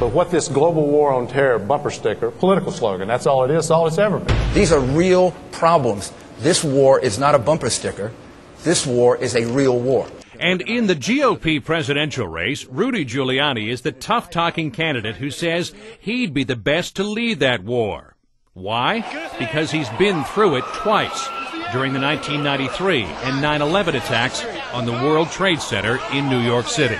But what this global war on terror bumper sticker, political slogan, that's all it is, all it's ever been. These are real problems. This war is not a bumper sticker. This war is a real war. And in the GOP presidential race, Rudy Giuliani is the tough talking candidate who says he'd be the best to lead that war. Why? Because he's been through it twice during the 1993 and 9 11 attacks on the World Trade Center in New York City.